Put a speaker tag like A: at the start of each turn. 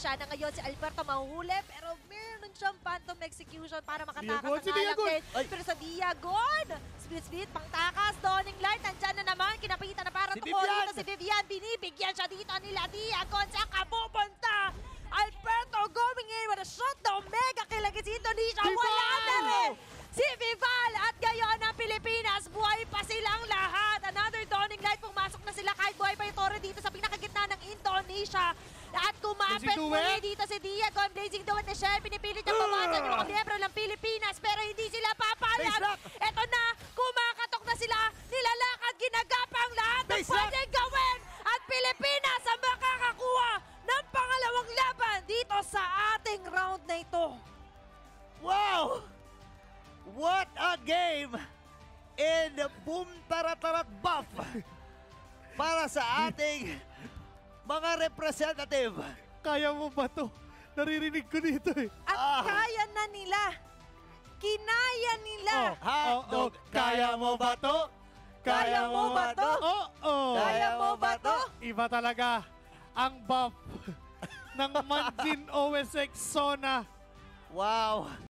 A: Indonesia na ngayon si Alberto mahuhuli pero meron siyang phantom execution para makatakas
B: si.
C: Ay!
A: Pero sa Diagon, split split, pangtakas, Dawning Light, nandyan na naman, kinapitan na para
C: Si
A: tukuhin dito si Vivian, binibigyan siya dito nila Diagon, saan ka pupunta? Alberto going in with a shot na Omega kill against Indonesia, wala na rin! Si Vival at ngayon ang Pilipinas, buhay pa silang lahat. Another dawning light, pumasok na sila kahit buhay pa yung Torre dito sa pinakagitna ng Indonesia. At kumapit muli dito si Diago, ang Blazing Duet ni Shell, pinipilit niya pawasan yung mga miyembro ng Pilipinas pero hindi sila
C: lock.
A: Eto na, kumakatok na sila, nilalakad, ginagapang lahat ng pwedeng gawin. At Pilipinas ang makakakuha ng pangalawang laban dito sa ating round na ito.
C: Wow! What a game! in Boom Taratarat Buff para sa ating mga representative.
B: Kaya mo ba to? Naririnig ko dito eh.
A: At
C: Ah.
A: kaya na nila. Kinaya nila.
B: Oh,
C: Hotdog,
B: oh, kaya mo ba to?
A: Kaya mo ba to?
B: Oo. Oh,
A: Kaya mo ba to?
B: Iba talaga ang buff ng Manjin OSX Sona.
C: Wow!